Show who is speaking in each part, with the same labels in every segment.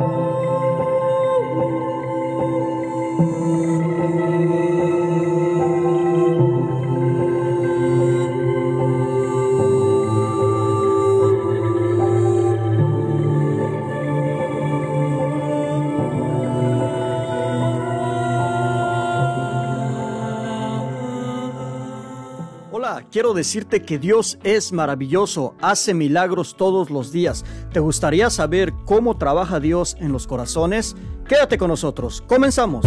Speaker 1: Ooh. Quiero decirte que Dios es maravilloso, hace milagros todos los días. ¿Te gustaría saber cómo trabaja Dios en los corazones? Quédate con nosotros, comenzamos.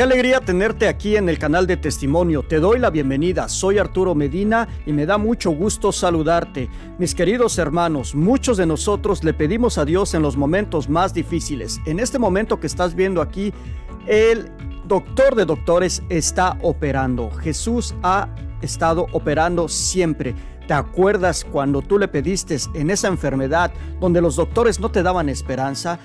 Speaker 1: Qué alegría tenerte aquí en el canal de Testimonio. Te doy la bienvenida. Soy Arturo Medina y me da mucho gusto saludarte. Mis queridos hermanos, muchos de nosotros le pedimos a Dios en los momentos más difíciles. En este momento que estás viendo aquí, el doctor de doctores está operando. Jesús ha estado operando siempre. ¿Te acuerdas cuando tú le pediste en esa enfermedad donde los doctores no te daban esperanza?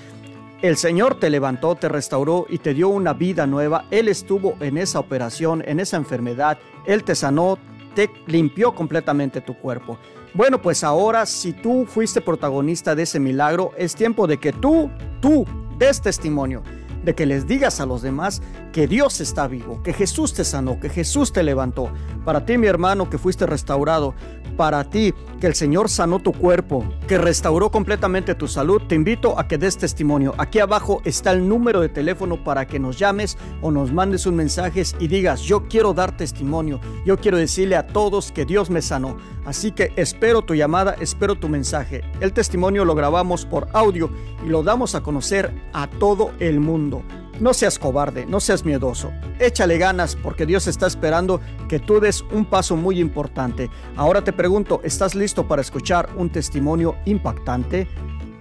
Speaker 1: El Señor te levantó, te restauró y te dio una vida nueva. Él estuvo en esa operación, en esa enfermedad. Él te sanó, te limpió completamente tu cuerpo. Bueno, pues ahora si tú fuiste protagonista de ese milagro, es tiempo de que tú, tú des testimonio de que les digas a los demás que Dios está vivo, que Jesús te sanó, que Jesús te levantó. Para ti, mi hermano, que fuiste restaurado, para ti, que el Señor sanó tu cuerpo, que restauró completamente tu salud, te invito a que des testimonio. Aquí abajo está el número de teléfono para que nos llames o nos mandes un mensaje y digas, yo quiero dar testimonio, yo quiero decirle a todos que Dios me sanó. Así que espero tu llamada, espero tu mensaje. El testimonio lo grabamos por audio y lo damos a conocer a todo el mundo. No seas cobarde, no seas miedoso. Échale ganas porque Dios está esperando que tú des un paso muy importante. Ahora te pregunto, ¿estás listo para escuchar un testimonio impactante?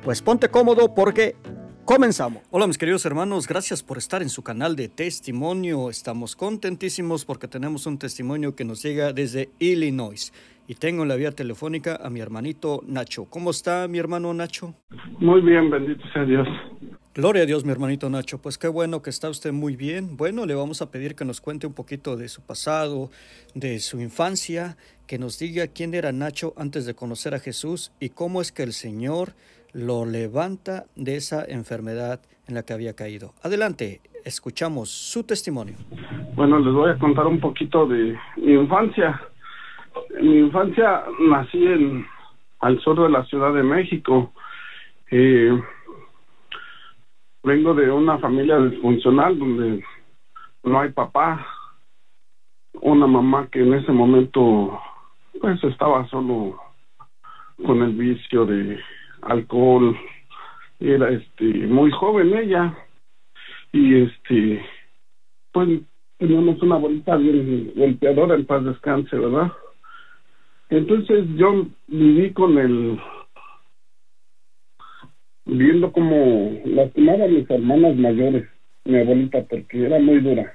Speaker 1: Pues ponte cómodo porque Comenzamos. Hola mis queridos hermanos, gracias por estar en su canal de testimonio. Estamos contentísimos porque tenemos un testimonio que nos llega desde Illinois. Y tengo en la vía telefónica a mi hermanito Nacho. ¿Cómo está mi hermano Nacho?
Speaker 2: Muy bien, bendito sea Dios.
Speaker 1: Gloria a Dios, mi hermanito Nacho. Pues qué bueno que está usted muy bien. Bueno, le vamos a pedir que nos cuente un poquito de su pasado, de su infancia, que nos diga quién era Nacho antes de conocer a Jesús y cómo es que el Señor lo levanta de esa enfermedad en la que había caído. Adelante, escuchamos su testimonio.
Speaker 2: Bueno, les voy a contar un poquito de mi infancia. En mi infancia nací en al sur de la Ciudad de México. Eh, vengo de una familia disfuncional donde no hay papá, una mamá que en ese momento pues estaba solo con el vicio de alcohol, era este muy joven ella. Y este pues teníamos una bolita bien golpeadora en paz descanse, ¿verdad? Entonces yo viví con el viendo como lastimaba a mis hermanas mayores, mi abuelita, porque era muy dura.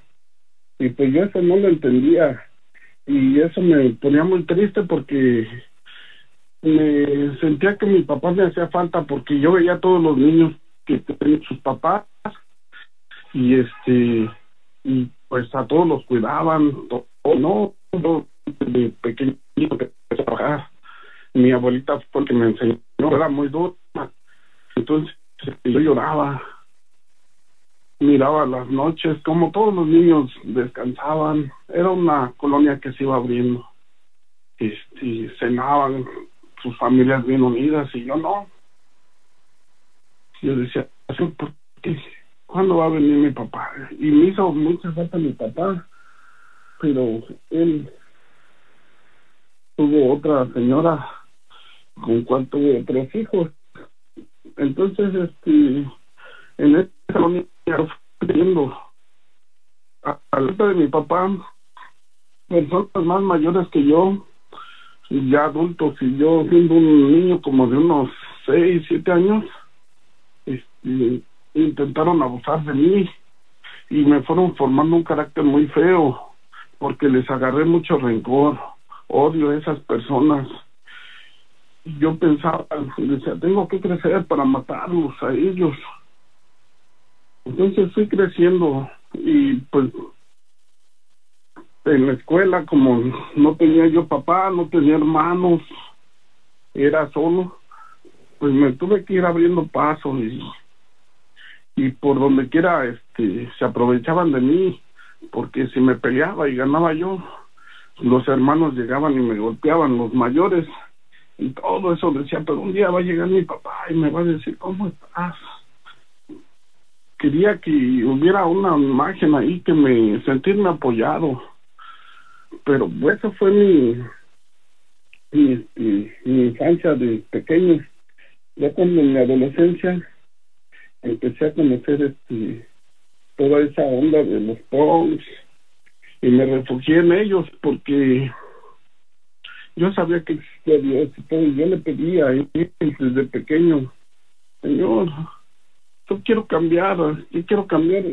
Speaker 2: Y pues yo eso no lo entendía. Y eso me ponía muy triste porque me sentía que mi papá me hacía falta porque yo veía a todos los niños que tenían sus papás y este y pues a todos los cuidaban. O no de pequeño que trabajar. Mi abuelita fue que me enseñó. Era muy dura entonces yo lloraba miraba las noches como todos los niños descansaban era una colonia que se iba abriendo este cenaban sus familias bien unidas y yo no. Yo decía, ¿por qué? ¿Cuándo va a venir mi papá? Y me hizo mucha falta mi papá, pero él tuvo otra señora con cual tuvo tres hijos. Entonces, este, en esta unidad viendo a la de mi papá, personas más mayores que yo, ya adultos y yo siendo un niño como de unos seis, siete años, este, intentaron abusar de mí y me fueron formando un carácter muy feo porque les agarré mucho rencor, odio a esas personas yo pensaba, decía, tengo que crecer para matarlos a ellos. Entonces fui creciendo y pues en la escuela como no tenía yo papá, no tenía hermanos, era solo, pues me tuve que ir abriendo paso y, y por donde quiera este se aprovechaban de mí porque si me peleaba y ganaba yo los hermanos llegaban y me golpeaban los mayores y todo eso decía pero un día va a llegar mi papá y me va a decir cómo estás quería que hubiera una imagen ahí que me sentirme apoyado. Pero esa fue mi mi, mi, infancia de pequeño. Ya cuando en mi adolescencia empecé a conocer este toda esa onda de los punks y me refugié en ellos porque yo sabía que existía Dios y todo, y yo le pedía desde pequeño, Señor, yo quiero cambiar, yo quiero cambiar,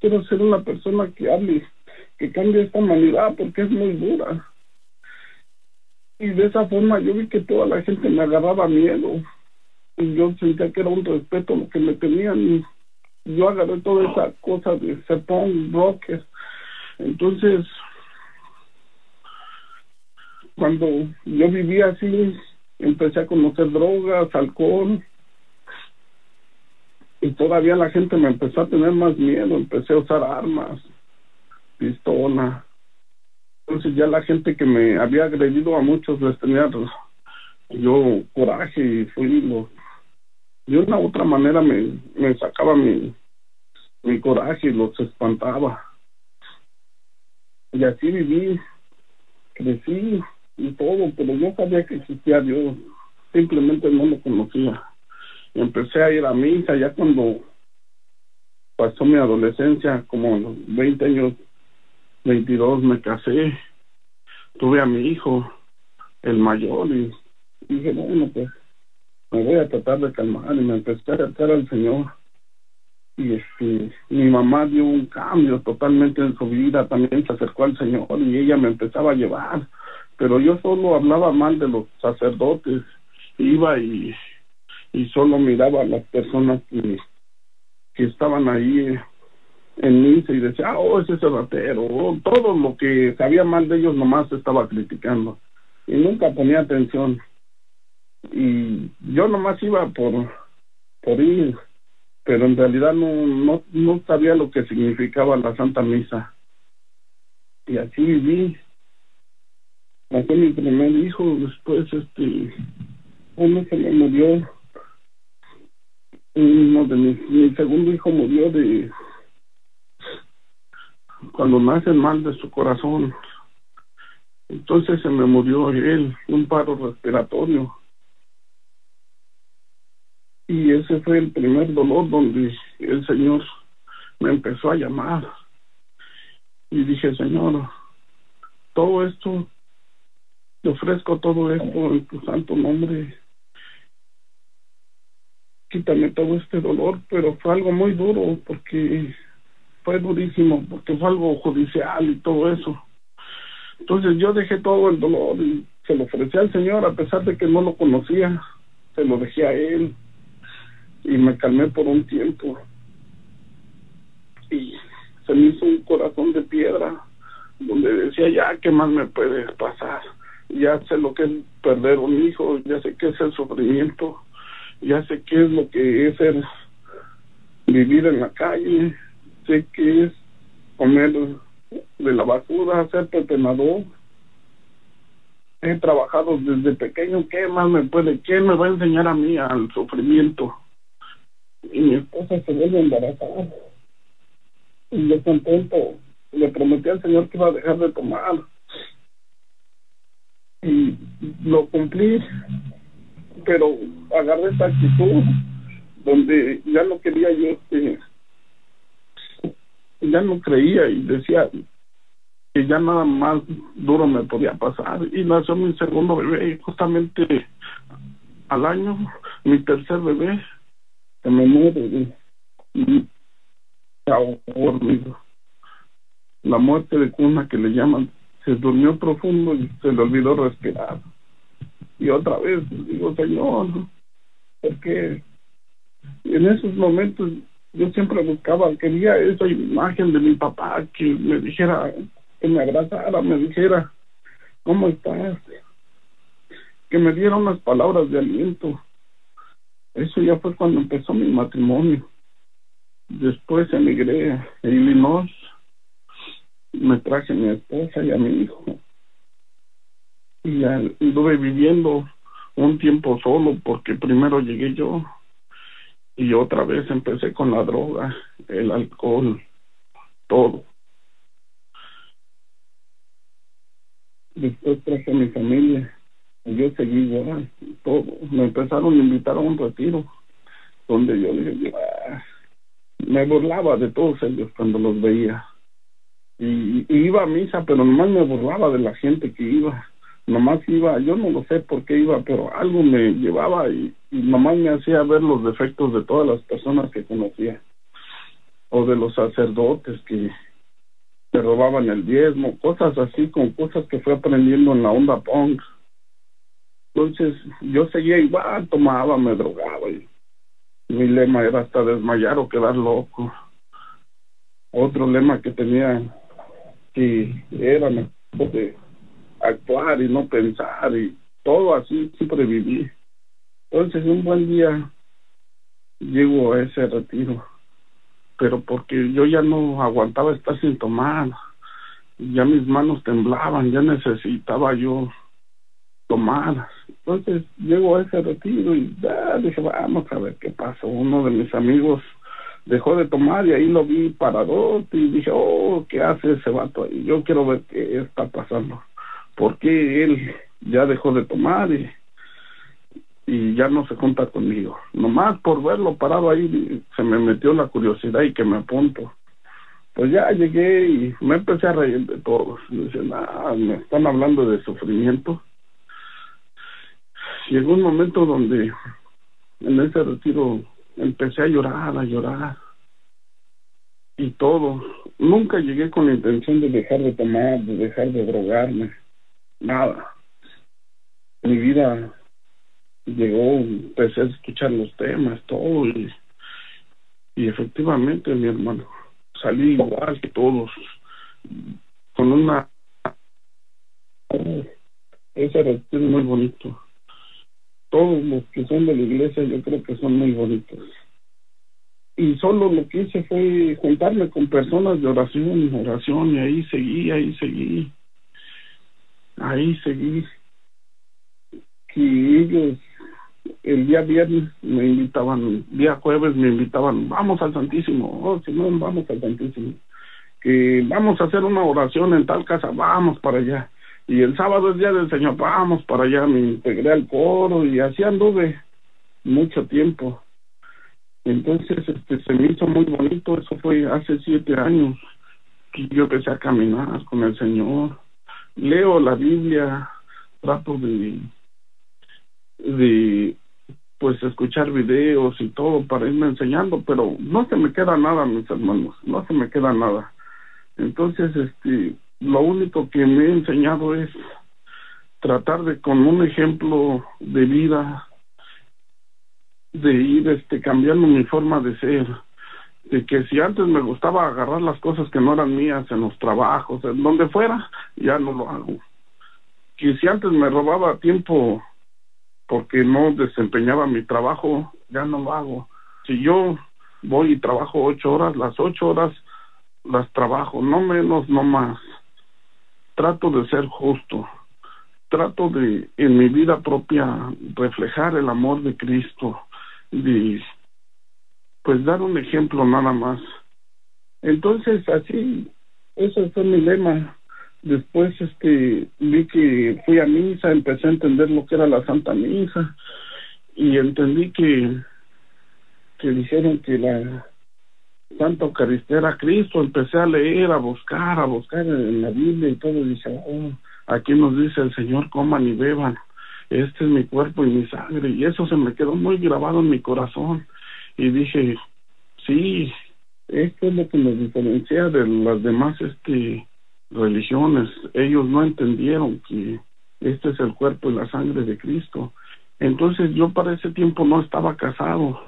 Speaker 2: quiero ser una persona que hable, que cambie esta humanidad porque es muy dura. Y de esa forma yo vi que toda la gente me agarraba miedo y yo sentía que era un respeto lo que me tenían y yo agarré toda esa cosa de ser punk rocker entonces, cuando yo vivía así, empecé a conocer drogas, alcohol, y todavía la gente me empezó a tener más miedo, empecé a usar armas, pistola. Entonces ya la gente que me había agredido a muchos les tenía yo coraje y fui lo de una otra manera me, sacaba mi coraje y los espantaba y así viví, crecí y todo, pero yo sabía que existía Dios, simplemente no lo conocía. empecé a ir a misa ya cuando pasó mi adolescencia, como a los 20 años, 22, me casé, tuve a mi hijo, el mayor, y dije, bueno, pues me voy a tratar de calmar y me empecé a acercar al Señor y este mi mamá dio un cambio totalmente en su vida también se acercó al señor y ella me empezaba a llevar pero yo solo hablaba mal de los sacerdotes iba y y solo miraba a las personas que que estaban ahí en misa y decía oh ese cerratero oh, todo lo que sabía mal de ellos nomás estaba criticando y nunca ponía atención y yo nomás iba por por ir pero en realidad no, no, no sabía lo que significaba la Santa Misa. Y así viví. Nací mi primer hijo, después este, uno se me murió, uno de mi segundo hijo murió de cuando nace mal de su corazón. Entonces se me murió él, un paro respiratorio y ese fue el primer dolor donde el Señor me empezó a llamar. Y dije, Señor, todo esto, te ofrezco todo esto en tu santo nombre. Quítame todo este dolor, pero fue algo muy duro porque fue durísimo, porque fue algo judicial y todo eso. Entonces yo dejé todo el dolor y se lo ofrecí al Señor a pesar de que no lo conocía, se lo dejé a Él y me calmé por un tiempo y se me hizo un corazón de piedra donde decía ya qué más me puede pasar ya sé lo que es perder un hijo ya sé qué es el sufrimiento ya sé qué es lo que es el vivir en la calle sé qué es comer de la basura ser pepenador he trabajado desde pequeño qué más me puede quién me va a enseñar a mí al sufrimiento y mi esposa se vuelve embarazada. Y yo contento, le prometí al Señor que iba a dejar de tomar. Y lo cumplí, pero agarré esa actitud donde ya no quería yo, este, ya no creía y decía que ya nada más duro me podía pasar. Y nació mi segundo bebé, justamente al año, mi tercer bebé, se me muere y La muerte de cuna que le llaman, se durmió profundo y se le olvidó respirar. y otra vez digo, Señor, porque en esos momentos yo siempre buscaba, quería esa imagen de mi papá que me dijera, que me abrazara, me dijera, ¿cómo estás? Que me diera unas palabras de aliento. Eso ya fue cuando empezó mi matrimonio. Después emigré a Illinois, me traje a mi esposa y a mi hijo. Y anduve viviendo un tiempo solo porque primero llegué yo y otra vez empecé con la droga, el alcohol, todo. Después traje a mi familia, y yo seguí igual, todo. Me empezaron a invitar a un retiro, donde yo dije, ah", me burlaba de todos ellos cuando los veía. Y, iba a misa, pero nomás me burlaba de la gente que iba nomás iba, yo no lo sé por qué iba, pero algo me llevaba y, y nomás me hacía ver los defectos de todas las personas que conocía, o de los sacerdotes que se robaban el diezmo, cosas así, con cosas que fui aprendiendo en la onda punk. Entonces yo seguía igual, tomaba, me drogaba y mi lema era hasta desmayar o quedar loco. Otro lema que tenía que era de actuar y no pensar y todo así siempre viví. Entonces un buen día llego a ese retiro, pero porque yo ya no aguantaba estar sin tomar, ya mis manos temblaban, ya necesitaba yo tomar. Entonces llego a ese retiro y ya dije, vamos a ver qué pasa. Uno de mis amigos dejó de tomar y ahí lo vi parado y dije, oh, ¿qué hace ese vato ahí? Yo quiero ver qué está pasando porque él ya dejó de tomar y, y ya no se junta conmigo. Nomás por verlo parado ahí se me metió la curiosidad y que me apunto. Pues ya llegué y me empecé a reír de todos. Dicen, ah, me están hablando de sufrimiento. Llegó un momento donde en ese retiro empecé a llorar, a llorar y todo. Nunca llegué con la intención de dejar de tomar, de dejar de drogarme nada. Mi vida llegó, empecé a escuchar los temas, todo, y, y efectivamente, mi hermano, salí igual que todos, con una... Ese retiro muy bonito. Todos los que son de la iglesia yo creo que son muy bonitos. Y solo lo que hice fue juntarme con personas de oración, oración, y ahí seguí, ahí seguí ahí seguí. Y ellos el día viernes me invitaban, día jueves me invitaban, vamos al Santísimo, oh, si no, vamos al Santísimo, que vamos a hacer una oración en tal casa, vamos para allá. Y el sábado es día del Señor, vamos para allá, me integré al coro y así anduve mucho tiempo. Entonces este, se me hizo muy bonito, eso fue hace siete años que yo empecé a caminar con el Señor leo la Biblia, trato de, de pues escuchar videos y todo para irme enseñando, pero no se me queda nada, mis hermanos, no se me queda nada. Entonces, este, lo único que me he enseñado es tratar de con un ejemplo de vida de ir este cambiando mi forma de ser de que si antes me gustaba agarrar las cosas que no eran mías en los trabajos, en donde fuera, ya no lo hago. Que si antes me robaba tiempo porque no desempeñaba mi trabajo, ya no lo hago. Si yo voy y trabajo ocho horas, las ocho horas las trabajo, no menos, no más. Trato de ser justo. Trato de, en mi vida propia, reflejar el amor de Cristo, de pues dar un ejemplo nada más. Entonces, así, ese fue mi lema. Después, este, vi que fui a misa, empecé a entender lo que era la Santa Misa y entendí que, que dijeron que la Santa Eucaristía era Cristo. Empecé a leer, a buscar, a buscar en la Biblia y todo. Y dije, oh, aquí nos dice el Señor, coman y beban. Este es mi cuerpo y mi sangre. Y eso se me quedó muy grabado en mi corazón y dije, sí, esto es lo que nos diferencia de las demás este religiones. Ellos no entendieron que este es el cuerpo y la sangre de Cristo. Entonces yo para ese tiempo no estaba casado,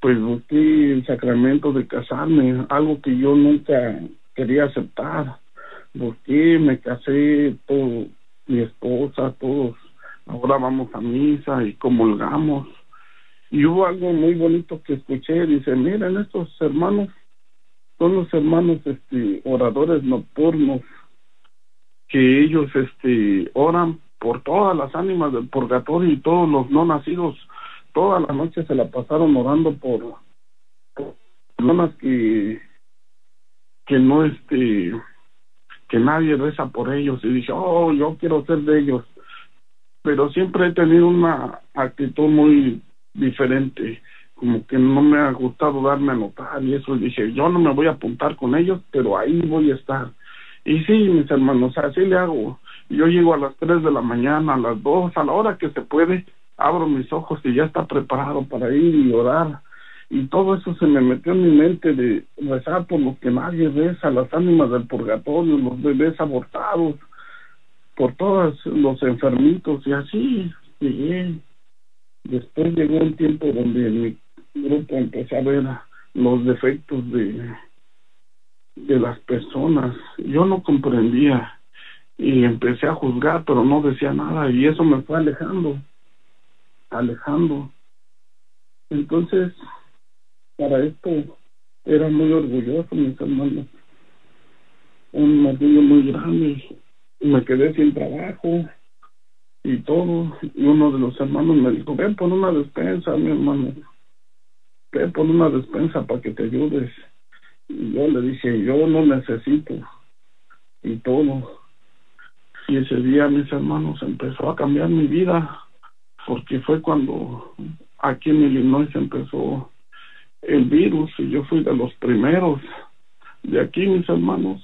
Speaker 2: pues busqué el sacramento de casarme, algo que yo nunca quería aceptar. Busqué, me casé, todo, mi esposa, todos, ahora vamos a misa y comulgamos. Y hubo algo muy bonito que escuché, dice, miren, estos hermanos son los hermanos este oradores nocturnos que ellos este oran por todas las ánimas del purgatorio y todos los no nacidos toda la noche se la pasaron orando por, personas que que no este que nadie reza por ellos. Y dice oh yo quiero ser de ellos pero siempre he tenido una actitud muy diferente como que no me ha gustado darme a notar y eso. Dije yo no me voy a apuntar con ellos pero ahí voy a estar y sí mis hermanos así le hago. Yo llego a las tres de la mañana a las dos a la hora que se puede abro mis ojos y ya está preparado para ir y orar y todo eso se me metió en mi mente de rezar por los que nadie reza, las ánimas del purgatorio, los bebés abortados, por todos los enfermitos y así llegué. Después llegó un tiempo donde mi grupo empezó a ver los defectos de, de las personas. Yo no comprendía y empecé a juzgar, pero no decía nada y eso me fue alejando, alejando. Entonces, para esto era muy orgulloso, mis hermanos. Un orgullo muy grande. Me quedé sin trabajo y todo. Y uno de los hermanos me dijo, ven por una despensa, mi hermano. Ven por una despensa para que te ayudes. Y yo le dije, yo no necesito. Y todo. Y ese día, mis hermanos, empezó a cambiar mi vida. Porque fue cuando aquí en Illinois empezó el virus y yo fui de los primeros de aquí, mis hermanos.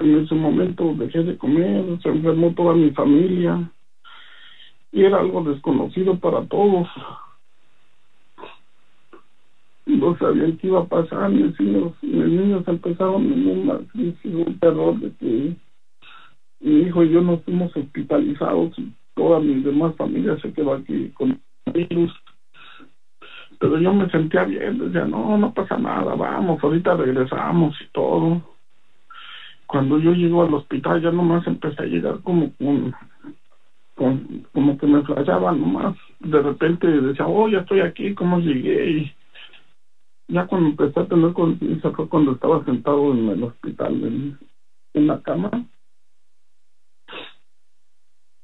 Speaker 2: En ese momento dejé de comer, se enfermó toda mi familia y era algo desconocido para todos. No sabían qué iba a pasar, mis niños, mis niños empezaron en una crisis, un terror de que mi hijo y yo nos fuimos hospitalizados toda mi demás familia se quedó aquí con virus pero yo me sentía bien, decía, no, no pasa nada, vamos, ahorita regresamos y todo. Cuando yo llego al hospital ya nomás empecé a llegar como con, como que me fallaba nomás. De repente decía, oh, ya estoy aquí, ¿cómo llegué? Y ya cuando empecé a tener conciencia fue cuando estaba sentado en el hospital, en, en la cama.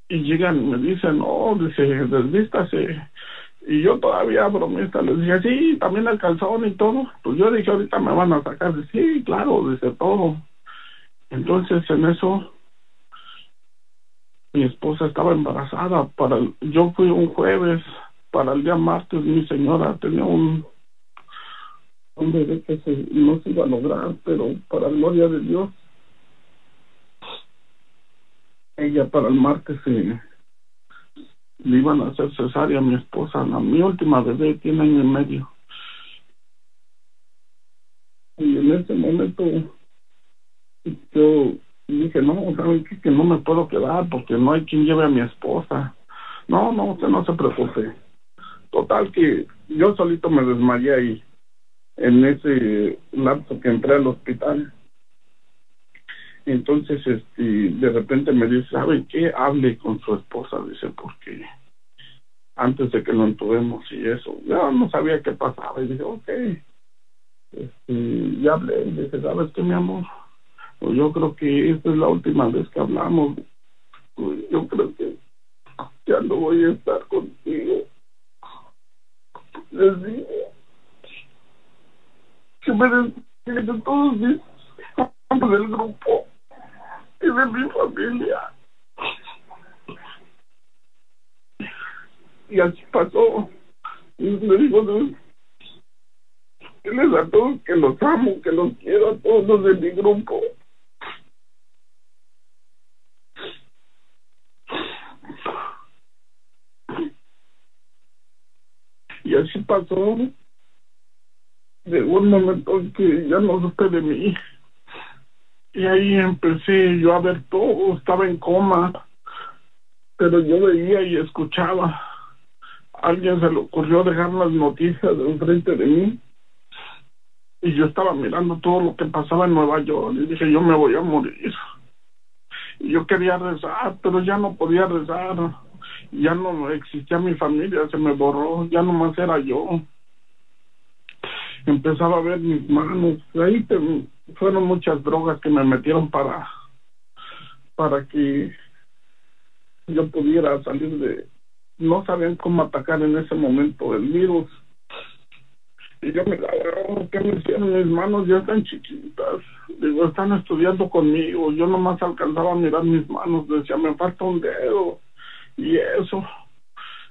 Speaker 2: Y llegan y me dicen, oh, dice, desvístase y yo todavía bromista les dije, sí, también el calzón y todo. Pues yo dije, ahorita me van a sacar. Sí, claro, dice todo. Entonces en eso mi esposa estaba embarazada. para Yo fui un jueves, para el día martes mi señora tenía un, un bebé que se, no se iba a lograr, pero para la gloria de Dios, ella para el martes se le iban a hacer cesárea a mi esposa. La, mi última bebé tiene año y medio. Y en ese momento yo dije, no, ¿saben? Que no me puedo quedar porque no hay quien lleve a mi esposa. No, no, usted no se preocupe. Total que yo solito me desmayé ahí en ese lapso que entré al hospital. Entonces, este, de repente me dice, ¿sabe qué? Hable con su esposa, dice, porque antes de que lo entubemos y eso, yo no sabía qué pasaba y dije, ok, este, ya hablé y dije, ¿sabes qué, mi amor? Pues yo creo que esta es la última vez que hablamos. Pues yo creo que ya no voy a estar contigo. Les dije que me despiden de todos mis del grupo y de mi familia. Y así pasó. Y digo, diles a todos que los amo, que los quiero a todos los de mi grupo. Y así pasó. De un momento en que ya no supe de mí. Y ahí empecé yo a ver todo, estaba en coma. pero yo veía y escuchaba. alguien se le ocurrió dejar las noticias de enfrente de mí y yo estaba mirando todo lo que pasaba en Nueva York y dije yo me voy a morir y yo quería rezar pero ya no podía rezar ya no existía mi familia se me borró ya nomás era yo empezaba a ver mis manos ahí fueron muchas drogas que me metieron para para que yo pudiera salir de no sabían cómo atacar en ese momento el virus y yo me oh, ¿qué me hicieron? Mis manos ya están chiquitas. Digo, están estudiando conmigo. Yo nomás alcanzaba a mirar mis manos. Decía, me falta un dedo. Y eso.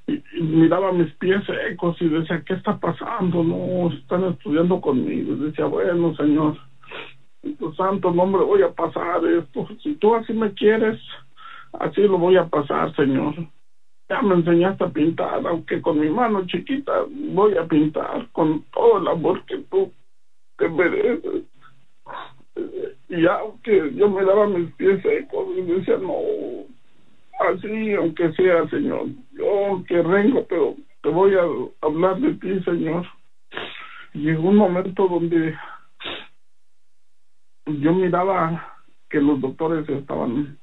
Speaker 2: Y, miraba mis pies secos y decía, ¿qué está pasando? No, están estudiando conmigo. decía, bueno, Señor, en tu santo nombre voy a pasar esto. Si tú así me quieres, así lo voy a pasar, Señor ya me enseñaste a pintar, aunque con mi mano chiquita voy a pintar con todo el amor que tú te mereces. Y aunque yo me daba mis pies secos y decía, no, así aunque sea, Señor, yo que rengo, pero te voy a hablar de ti, Señor. Llegó un momento donde yo miraba que los doctores estaban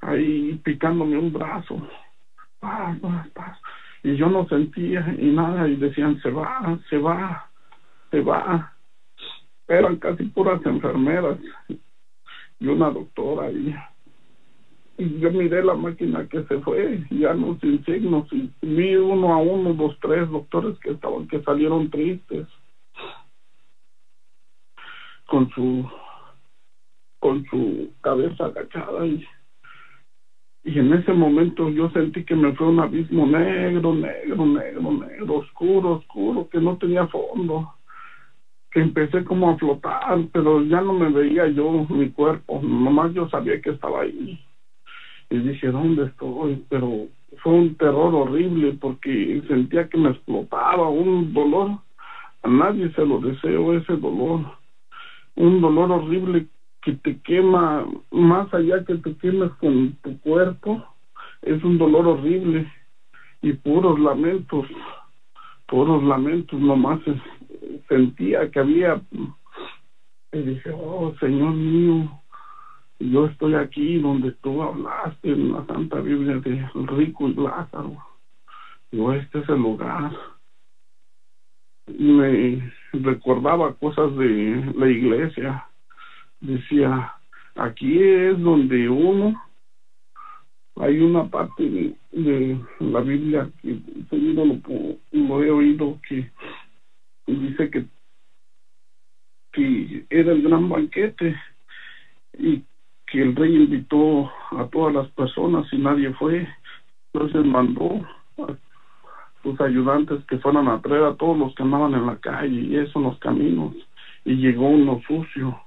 Speaker 2: ahí picándome un brazo. Y yo no sentía y nada, y decían, se va, se va, se va. Eran casi puras enfermeras y una doctora y yo miré la máquina que se fue, ya no sin signos, y vi uno a uno, dos, tres doctores que estaban, que salieron tristes con su con su cabeza agachada y y en ese momento yo sentí que me fue un abismo negro, negro, negro, negro, oscuro, oscuro, que no tenía fondo. Que empecé como a flotar, pero ya no me veía yo, mi cuerpo, nomás yo sabía que estaba ahí. Y dije, ¿dónde estoy? Pero fue un terror horrible porque sentía que me explotaba, un dolor. A nadie se lo deseo ese dolor. Un dolor horrible que te quema más allá que te quemes con tu cuerpo es un dolor horrible y puros lamentos puros lamentos nomás sentía que había y dije oh señor mío yo estoy aquí donde tú hablaste en la Santa Biblia de rico y Lázaro yo este es el lugar me recordaba cosas de la iglesia decía, aquí es donde uno, hay una parte de, la Biblia que seguido lo, lo, he oído que dice que, que era el gran banquete y que el rey invitó a todas las personas y nadie fue, entonces mandó a sus ayudantes que fueran a traer a todos los que andaban en la calle y eso en los caminos. Y llegó uno sucio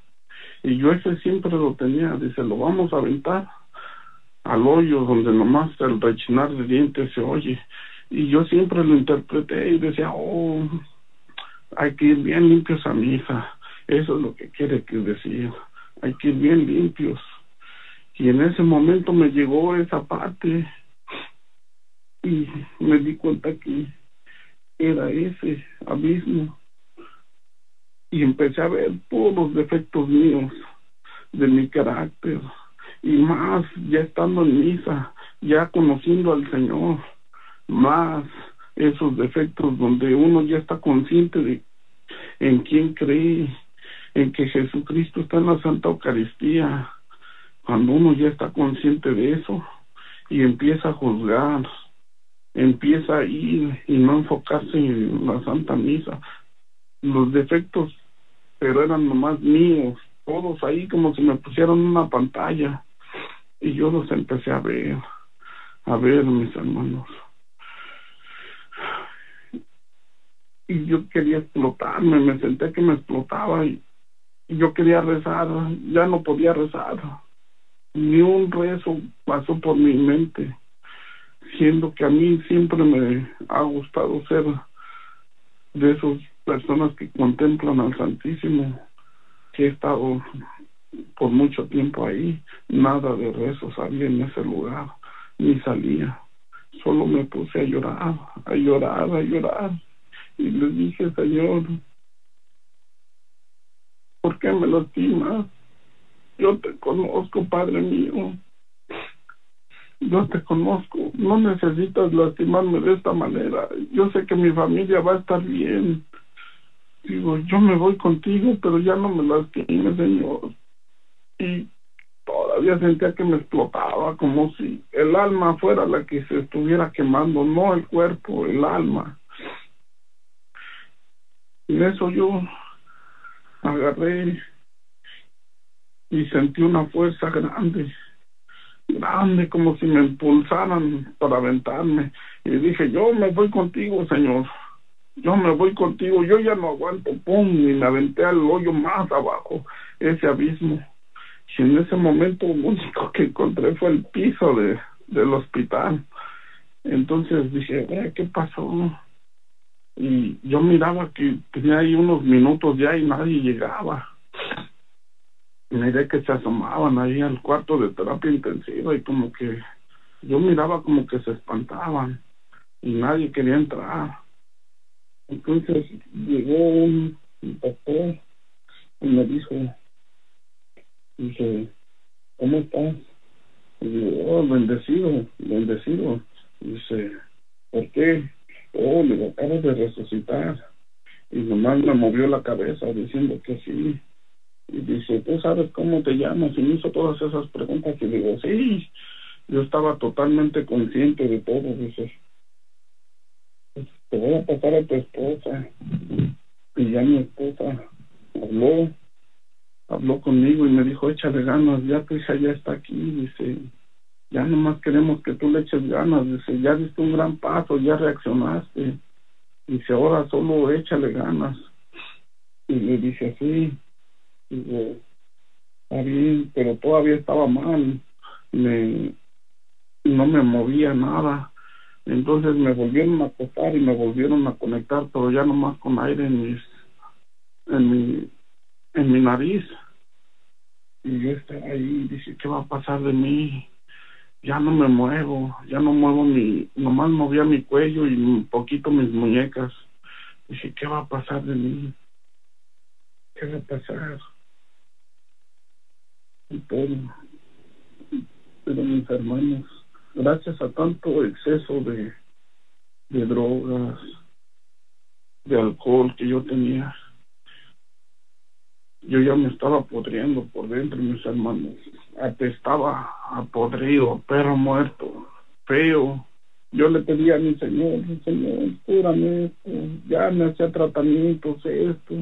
Speaker 2: y yo ese siempre lo tenía, dice, lo vamos a aventar al hoyo donde nomás el rechinar de dientes se oye. Y yo siempre lo interpreté y decía, oh, hay que ir bien limpios a misa. Eso es lo que quiere que decir. Hay que ir bien limpios. Y en ese momento me llegó esa parte y me di cuenta que era ese abismo y empecé a ver todos los defectos míos de mi carácter. Y más ya estando en misa, ya conociendo al Señor, más esos defectos donde uno ya está consciente de en quién cree, en que Jesucristo está en la Santa Eucaristía, cuando uno ya está consciente de eso y empieza a juzgar, empieza a ir y no enfocarse en la Santa Misa, los defectos, pero eran nomás míos, todos ahí como si me pusieron una pantalla y yo los empecé a ver, a ver mis hermanos. Y yo quería explotarme, me senté que me explotaba y, y yo quería rezar, ya no podía rezar. Ni un rezo pasó por mi mente, siendo que a mí siempre me ha gustado ser de esos personas que contemplan al Santísimo, que he estado por mucho tiempo ahí, nada de rezos había en ese lugar, ni salía. Solo me puse a llorar, a llorar, a llorar. Y le dije, Señor, ¿por qué me lastimas? Yo te conozco, Padre mío. Yo te conozco. No necesitas lastimarme de esta manera. Yo sé que mi familia va a estar bien. Digo, yo me voy contigo, pero ya no me lastimes, Señor. Y todavía sentía que me explotaba, como si el alma fuera la que se estuviera quemando, no el cuerpo, el alma. Y eso yo agarré y sentí una fuerza grande, grande, como si me impulsaran para aventarme. Y dije, yo me voy contigo, Señor. Yo me voy contigo, yo ya no aguanto, pum, y me aventé al hoyo más abajo, ese abismo. Y en ese momento lo único que encontré fue el piso de, del hospital. Entonces dije, ¿qué pasó? Y yo miraba que tenía ahí unos minutos ya y nadie llegaba miré que se asomaban ahí al cuarto de terapia intensiva y como que yo miraba como que se espantaban y nadie quería entrar. Entonces llegó un, doctor y me dijo, dice, ¿cómo estás? Y digo, oh, bendecido, bendecido. Dice, ¿por qué? Oh, le digo, acabo de resucitar. Y nomás me movió la cabeza diciendo que sí. Y dice, ¿tú sabes cómo te llamas? Y me hizo todas esas preguntas y digo, sí, yo estaba totalmente consciente de todo. Dice, te voy a pasar a tu esposa. Y ya mi esposa habló, habló conmigo y me dijo, échale ganas, ya tu hija ya está aquí. Dice, ya nomás queremos que tú le eches ganas. Dice, ya diste un gran paso, ya reaccionaste. Dice, ahora solo échale ganas. Y le dice así, Digo, está bien, pero todavía estaba mal. Me, no me movía nada. Entonces me volvieron a acostar y me volvieron a conectar, pero ya nomás con aire en mis, en mi, en mi nariz. Y yo estaba ahí, dice, ¿qué va a pasar de mí? Ya no me muevo, ya no muevo mi, nomás movía mi cuello y un poquito mis muñecas. Dice, ¿qué va a pasar de mí? ¿Qué va a pasar? y todo. Pero mis hermanos, gracias a tanto exceso de, de drogas, de alcohol que yo tenía, yo ya me estaba podriendo por dentro, mis hermanos. Atestaba a podrido, perro muerto, feo. Yo le pedía a mi Señor, Señor, cúrame esto, ya me hacía tratamientos, esto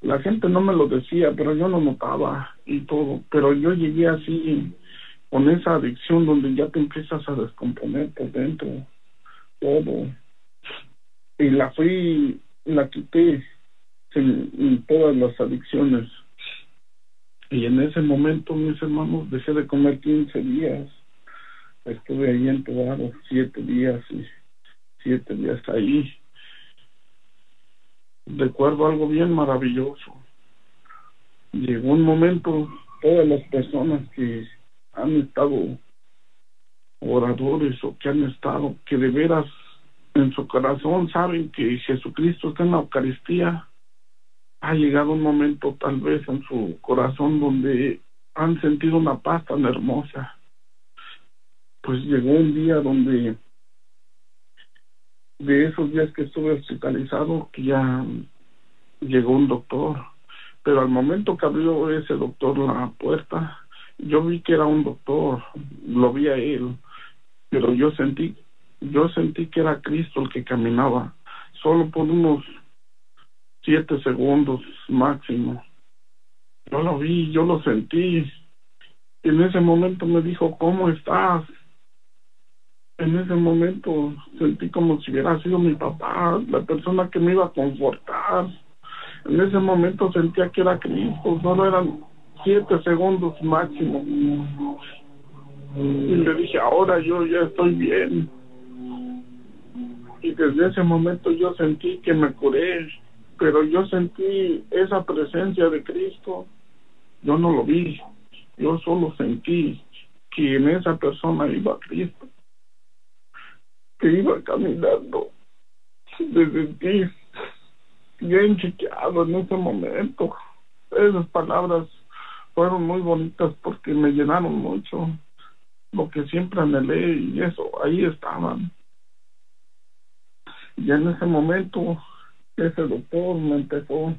Speaker 2: la gente no me lo decía, pero yo lo notaba y todo. Pero yo llegué así con esa adicción donde ya te empiezas a descomponer por dentro, todo. Y la fui, la quité en, todas las adicciones. Y en ese momento, mis hermanos, dejé de comer 15 días. Estuve ahí entubado siete días y siete días ahí recuerdo algo bien maravilloso. Llegó un momento, todas las personas que han estado oradores o que han estado, que de veras en su corazón saben que Jesucristo está en la Eucaristía, ha llegado un momento tal vez en su corazón donde han sentido una paz tan hermosa. Pues llegó un día donde de esos días que estuve hospitalizado, que ya llegó un doctor, pero al momento que abrió ese doctor la puerta, yo vi que era un doctor, lo vi a él, pero yo sentí, yo sentí que era Cristo el que caminaba, solo por unos siete segundos máximo. Yo lo vi, yo lo sentí. En ese momento me dijo, ¿cómo estás? en ese momento sentí como si hubiera sido mi papá, la persona que me iba a confortar. En ese momento sentía que era Cristo, solo eran siete segundos máximo. Y le dije, ahora yo ya estoy bien. Y desde ese momento yo sentí que me curé, pero yo sentí esa presencia de Cristo. Yo no lo vi, yo solo sentí que en esa persona iba Cristo que iba caminando, me sentí bien chequeado en ese momento. Esas palabras fueron muy bonitas porque me llenaron mucho lo que siempre anhelé y eso, ahí estaban. Y en ese momento, ese doctor me empezó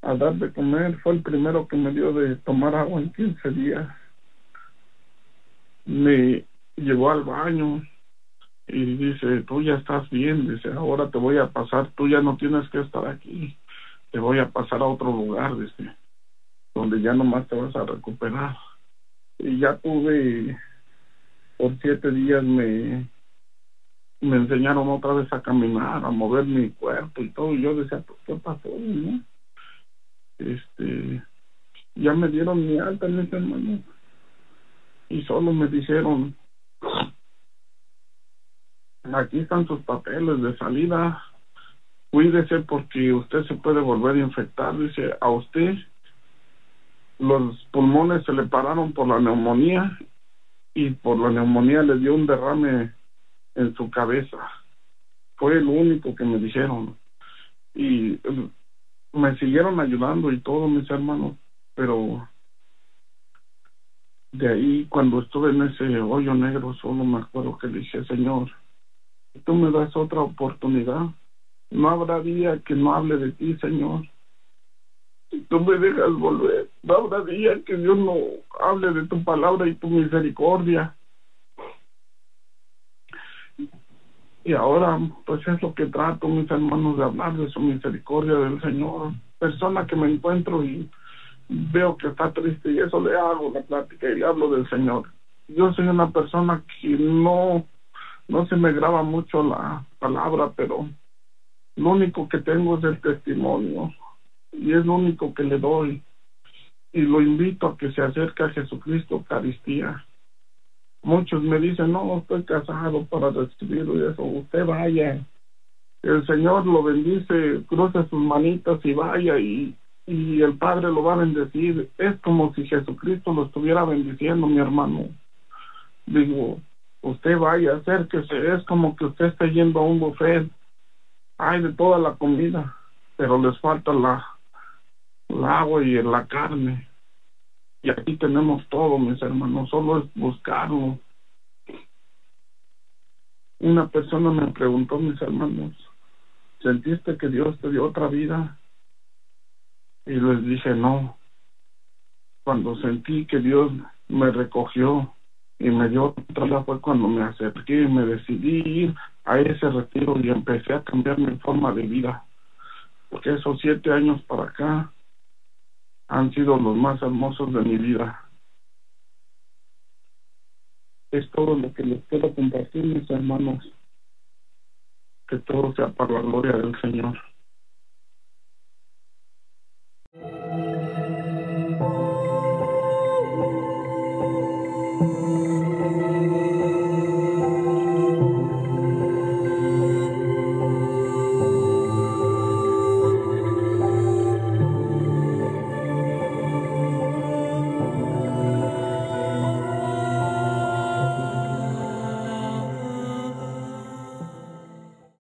Speaker 2: a dar de comer, fue el primero que me dio de tomar agua en 15 días. Me llevó al baño y dice, tú ya estás bien, dice, ahora te voy a pasar, tú ya no tienes que estar aquí, te voy a pasar a otro lugar, dice, donde ya nomás te vas a recuperar. Y ya tuve, por siete días me, me enseñaron otra vez a caminar, a mover mi cuerpo y todo, y yo decía, pues, ¿qué pasó? Este, ya me dieron mi alta en ese momento y solo me dijeron, aquí están sus papeles de salida, cuídese porque usted se puede volver a infectar, dice, a usted los pulmones se le pararon por la neumonía y por la neumonía le dio un derrame en su cabeza. Fue el único que me dijeron. Y eh, me siguieron ayudando y todos mis hermanos, pero de ahí cuando estuve en ese hoyo negro solo me acuerdo que le dije, Señor, tú me das otra oportunidad. No habrá día que no hable de ti, Señor. Si tú me dejas volver, habrá día que Dios no hable de tu palabra y tu misericordia. Y ahora, pues es lo que trato, mis hermanos, de hablar de su misericordia del Señor. Persona que me encuentro y veo que está triste y eso le hago la plática y le hablo del Señor. Yo soy una persona que no no se me graba mucho la palabra, pero lo único que tengo es el testimonio y es lo único que le doy y lo invito a que se acerque a Jesucristo Eucaristía. Muchos me dicen, no, estoy casado para recibirlo y eso, usted vaya. El Señor lo bendice, cruce sus manitas y vaya y, y el Padre lo va a bendecir. Es como si Jesucristo lo estuviera bendiciendo, mi hermano. Digo, usted vaya, acérquese, es como que usted esté yendo a un buffet, hay de toda la comida, pero les falta la, el agua y la carne. Y aquí tenemos todo, mis hermanos, solo es buscarlo. Una persona me preguntó, mis hermanos, ¿sentiste que Dios te dio otra vida? Y les dije, no. Cuando sentí que Dios me recogió y me dio otra fue cuando me acerqué y me decidí ir a ese retiro y empecé a cambiar mi forma de vida porque esos siete años para acá han sido los más hermosos de mi vida. Es todo lo que les quiero compartir mis hermanos. Que todo sea para la gloria del Señor